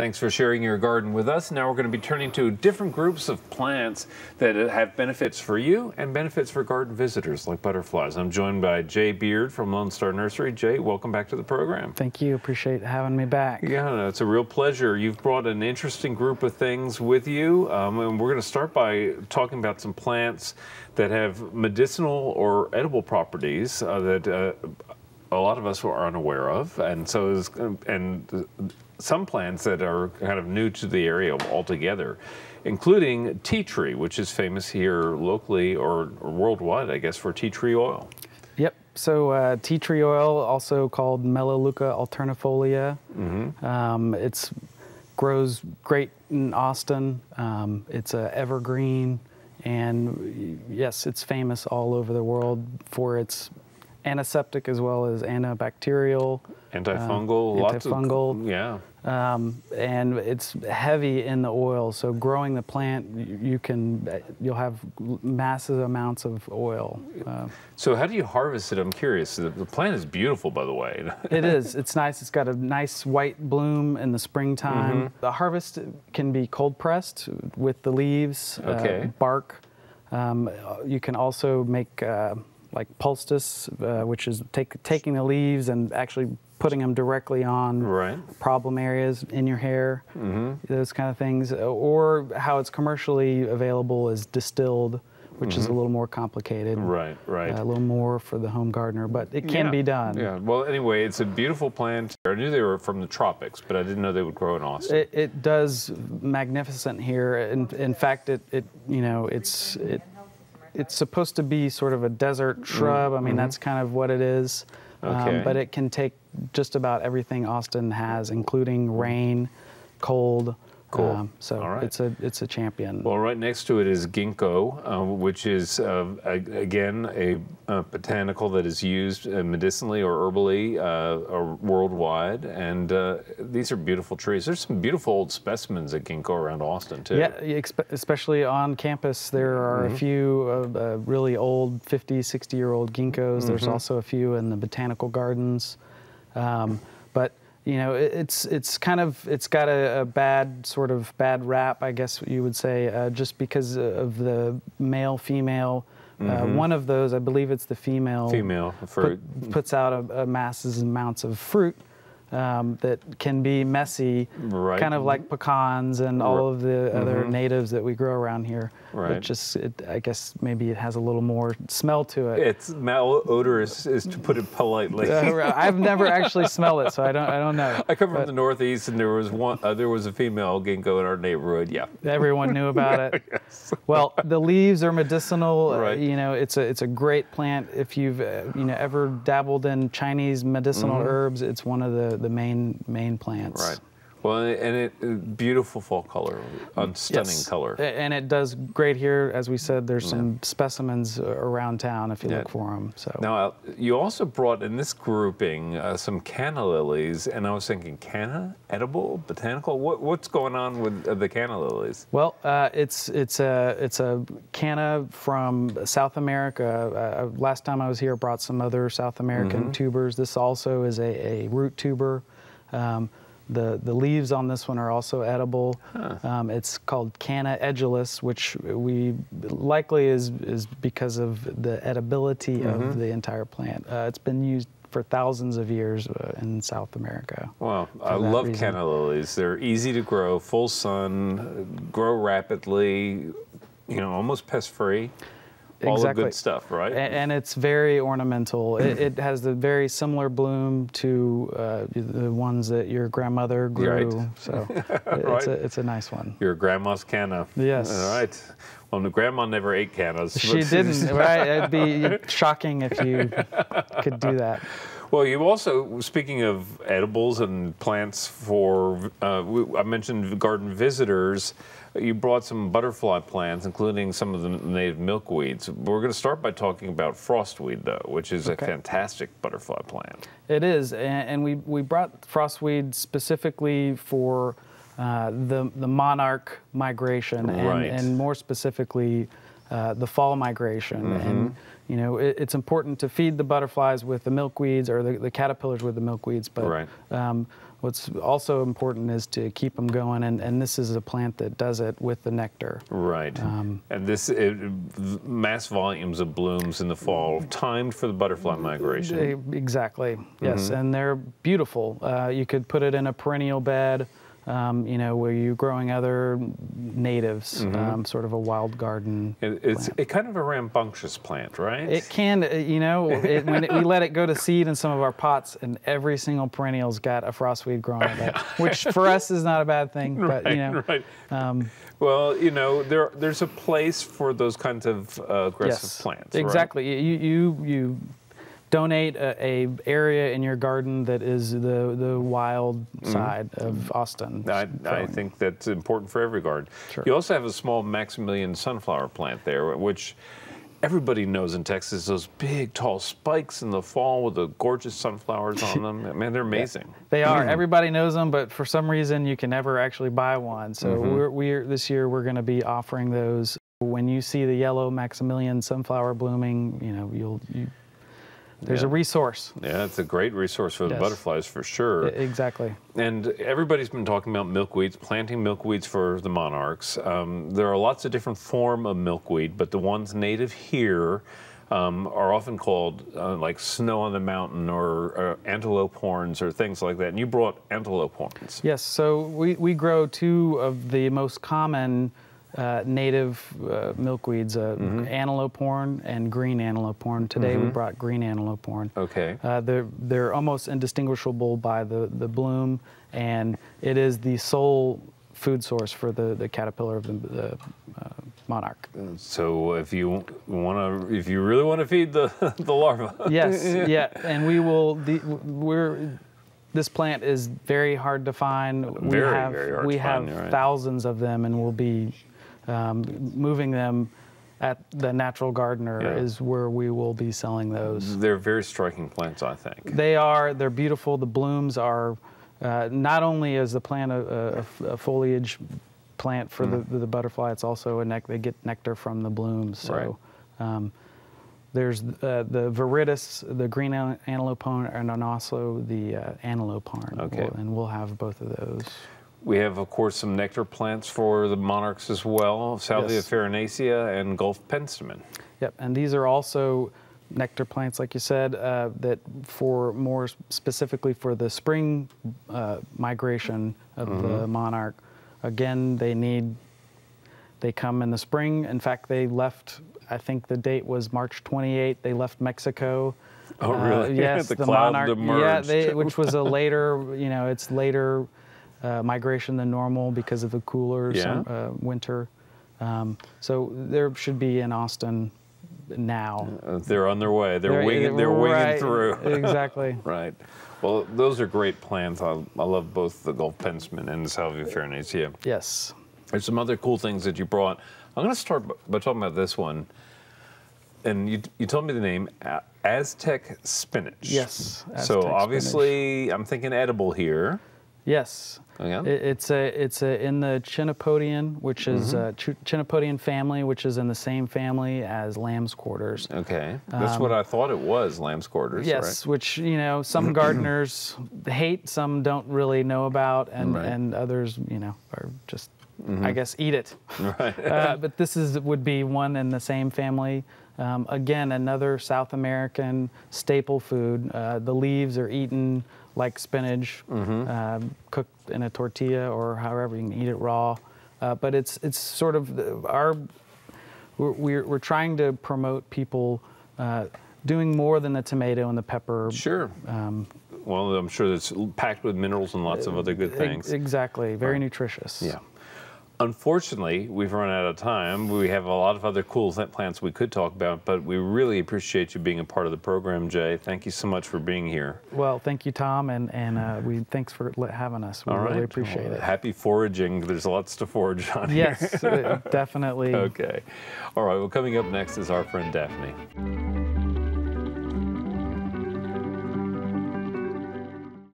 Thanks for sharing your garden with us. Now we're going to be turning to different groups of plants that have benefits for you and benefits for garden visitors like butterflies. I'm joined by Jay Beard from Lone Star Nursery. Jay, welcome back to the program. Thank you. Appreciate having me back. Yeah, no, it's a real pleasure. You've brought an interesting group of things with you, um, and we're going to start by talking about some plants that have medicinal or edible properties uh, that uh, a lot of us are unaware of, and so and some plants that are kind of new to the area altogether, including tea tree, which is famous here locally or, or worldwide, I guess, for tea tree oil. Yep. So uh, tea tree oil, also called Melaleuca alternifolia. Mm-hmm. Um, it's grows great in Austin. Um, it's a evergreen, and yes, it's famous all over the world for its antiseptic as well as antibacterial, antifungal, uh, antifungal. Of, yeah. Um, and it's heavy in the oil. So growing the plant, you can you'll have massive amounts of oil. Uh, so how do you harvest it? I'm curious. The, the plant is beautiful, by the way. it is. It's nice. It's got a nice white bloom in the springtime. Mm -hmm. The harvest can be cold pressed with the leaves, uh, okay. uh, bark. Um, you can also make uh, like poultice, uh, which is take, taking the leaves and actually putting them directly on right. problem areas in your hair, mm-hmm. those kind of things, or how it's commercially available is distilled, which mm-hmm. is a mm-hmm. little more complicated. Right, right. Uh, a little more for the home gardener, but it can yeah. be done. Yeah. Well, anyway, it's a beautiful plant. I knew they were from the tropics, but I didn't know they would grow in Austin. It, it does magnificent here. In, in fact, it, it you know it's it it's supposed to be sort of a desert shrub. Mm-hmm. I mean, that's mm-hmm. kind of what it is. Um, okay. Um, but it can take just about everything Austin has, including rain, cold, Cool. Um, so right. it's a it's a champion. Well, right next to it is ginkgo, uh, which is uh, a, again a, a, botanical that is used uh, medicinally or herbally uh, or worldwide, and uh, these are beautiful trees. There's some beautiful old specimens of ginkgo around Austin too. Yeah, especially on campus, there are mm-hmm. a few uh, really old 50, 60 year old ginkgos. Mm-hmm. There's also a few in the botanical gardens. Um, but you know, it's it's kind of it's got a, a, bad sort of bad rap, I guess you would say, uh, just because of the male female. Uh, mm-hmm. one of those, I believe it's the female. Female for put, puts out a, a masses amounts of fruit um, that can be messy, right. kind of like pecans and all of the mm-hmm. other natives that we grow around here. Right. It just, it, I guess maybe it has a little more smell to it. It's malodorous, is to put it politely. uh, I've never actually smelled it, so I don't, I don't know. I come but, from the Northeast, and there was one, uh, there was a female ginkgo in our neighborhood. Yeah. Everyone knew about it. yes. Well, the leaves are medicinal. Right. Uh, you know, it's a, it's a great plant. If you've, uh, you know, ever dabbled in Chinese medicinal mm-hmm. herbs, it's one of the the main main plants. Right. Well, and it beautiful fall color, stunning yes. color. And it does great here. As we said, there's yeah. some specimens around town if you yeah. look for them. So now uh, you also brought in this grouping uh, some canna lilies, and I was thinking canna, edible, botanical. What, what's going on with uh, the canna lilies? Well, uh, it's it's a it's a canna from South America. Uh, last time I was here, I brought some other South American mm-hmm. tubers. This also is a, a root tuber. Um, the, the leaves on this one are also edible. Huh. Um, it's called Canna edulis, which we likely is, is because of the edibility mm-hmm. of the entire plant. Uh, it's been used for thousands of years uh, in South America. Wow, I love reason. canna lilies. They're easy to grow, full sun, grow rapidly, you know, almost pest free all exactly. the good stuff, right? And, and it's very ornamental. it, it, has the very similar bloom to uh, the ones that your grandmother grew. Right. So right. it's, a, it's a nice one. Your grandma's canna. Yes. All right. Well, the grandma never ate cannas. She didn't, right? It'd be shocking if you could do that. Well, you also, speaking of edibles and plants for, uh, I mentioned garden visitors. You brought some butterfly plants, including some of the native milkweeds. We're going to start by talking about frostweed, though, which is okay. a fantastic butterfly plant. It is, and, we, we brought frostweed specifically for uh, the, the monarch migration, and, right. and more specifically, uh, the fall migration. Mm-hmm. And you know, it, it's important to feed the butterflies with the milkweeds or the, the caterpillars with the milkweeds, but Right. um, what's also important is to keep them going, and, and this is a plant that does it with the nectar. Right. Um, and this it, mass volumes of blooms in the fall, timed for the butterfly migration. They- exactly, yes, Mm-hmm. and they're beautiful. Uh, you could put it in a perennial bed, um, you know, where you're growing other natives, Mm-hmm. um, sort of a wild garden. It, it's it kind of a rambunctious plant, right? It can, uh, you know, it, when it, we let it go to seed in some of our pots, and every single perennial's got a frostweed growing on it, which for us is not a bad thing. But you know, right. um, well, you know, there there's a place for those kinds of uh, aggressive yes, plants. right? exactly. You you you donate a, a area in your garden that is the the wild mm-hmm. side of mm-hmm. Austin. I, I think that's important for every garden. Sure. You also have a small Maximilian sunflower plant there, which everybody knows in Texas. Those big, tall spikes in the fall with the gorgeous sunflowers on them. Man, they're amazing. They are. Mm-hmm. Everybody knows them, but for some reason you can never actually buy one. So Mm-hmm. we're, we're this year we're going to be offering those. When you see the yellow Maximilian sunflower blooming, you know you'll you. There's a resource. Yeah, it's a great resource for the Yes. butterflies for sure. Exactly. And everybody's been talking about milkweeds, planting milkweeds for the monarchs. Um, there are lots of different form of milkweed, but the ones native here um, are often called uh, like snow on the mountain or, or antelope horns or things like that. And you brought antelope horns. Yes. So we, we grow two of the most common uh, native uh, milkweeds: uh, Mm-hmm. antelope horn and green antelope horn. Today we brought green antelope horn. Okay. Uh, they're they're almost indistinguishable by the the bloom, and it is the sole food source for the, the caterpillar of the, the uh, monarch. So if you want to, if you really want to feed the the larva, Yes, yeah, and we will. The, we're this plant is very hard to find. we Very, have very hard we to have find, you're right. thousands of them, and we'll be um, moving them at the Natural Gardener Yeah. is where we will be selling those. they're very striking plants, I think. They are. They're beautiful. The blooms are. Uh, not only is the plant a, a- a foliage plant for Mm. the, the butterfly, it's also a nec- they get nectar from the blooms. So um, there's uh, the viridis, the green an- antelope horn, and then also the uh, antelope horn. Okay. We'll- and we'll have both of those. We have, of course, some nectar plants for the monarchs as well: Salvia Yes. farinacea and Gulf penstemon. Yep, and these are also nectar plants, like you said, uh, that for more specifically for the spring uh, migration of the monarch. Again, they need, they come in the spring. In fact, they left, I think the date was March 28. They left Mexico. Oh, Uh, really? yes, The the, monarch. Yeah, emerged. they, which was a later, you know, it's later uh, migration than normal because of the cooler Yeah. sum- uh, winter. Um, so there should be in Austin now. Uh, They're on their way. They're, winging. They're winging right, through. exactly. right. Well, those are great plants. I, I love both the Gulf penstemon and the Salvia farinacea. Yes. There's some other cool things that you brought. I'm going to start by talking about this one. And you, you told me the name Aztec spinach. Yes, so Aztec obviously, I'm thinking edible here. Yes. It, it's a it's a in the Chenopodium, which is Mm-hmm. a Ch- Chenopodium family, which is in the same family as lamb's quarters. Okay. That's what I thought it was, lamb's quarters. Um, Yes, which you know some gardeners hate, some don't really know about, and Right. And others you know are just I guess eat it. Right. uh, but this is would be one in the same family. Um, again, another South American staple food. Uh, the leaves are eaten like spinach, um, cooked in a tortilla or however you can eat it raw. Uh, but it's it's sort of our we're, we're we're trying to promote people uh, doing more than the tomato and the pepper. Sure. Um, well, I'm sure it's packed with minerals and lots of other good things. exactly, very nutritious. Yeah. Unfortunately, we've run out of time. We have a lot of other cool plants we could talk about, but we really appreciate you being a part of the program, Jay. Thank you so much for being here. Well, thank you, Tom, and and uh, we thanks for having us. We All right. really appreciate Well, it. Happy foraging. There's lots to forage on Yes, here. uh, definitely. okay. All right. Well, coming up next is our friend Daphne.